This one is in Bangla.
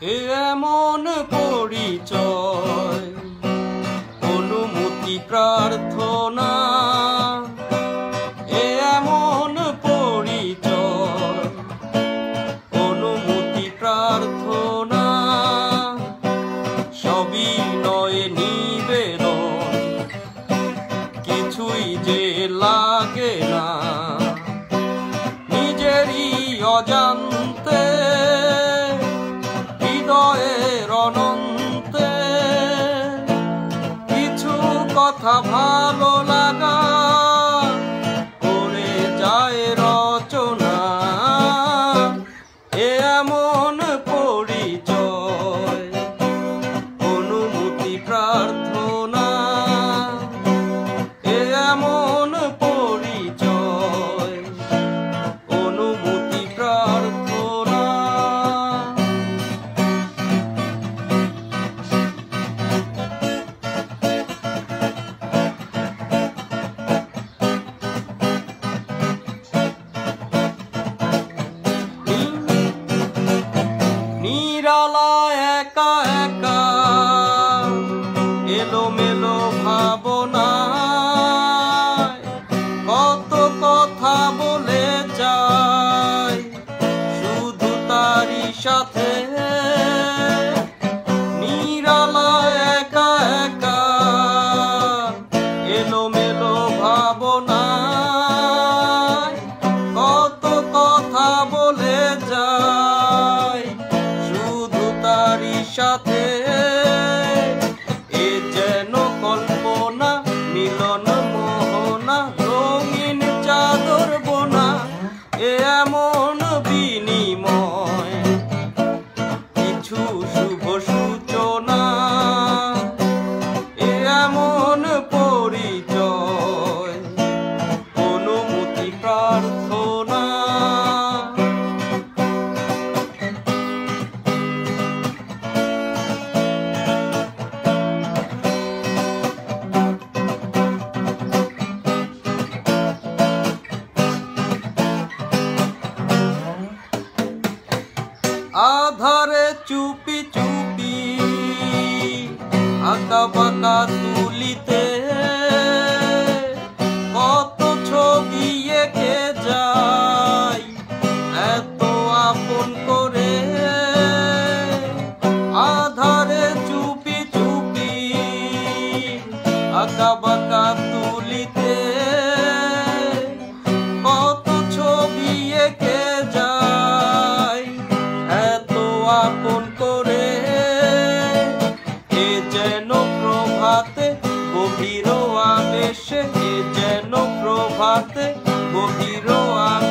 এমন পরিচয়, অনুমতি প্রার্থনা এমন পরিচয়, অনুমতি প্রার্থনা, সবই নয় নিবেদন, কিছুই যে লাগে না, নিজেরই অজান্তে কথা ভালো লাগা করে যায় রচনা। এমন যায় শুধু তারই সাথে চুপি চুপি আঁকা বাঁকা তুলিতে কত করে আধারে চুপি চুপি গভীর আবেশে যেন প্রভাতে গভীর আবেশে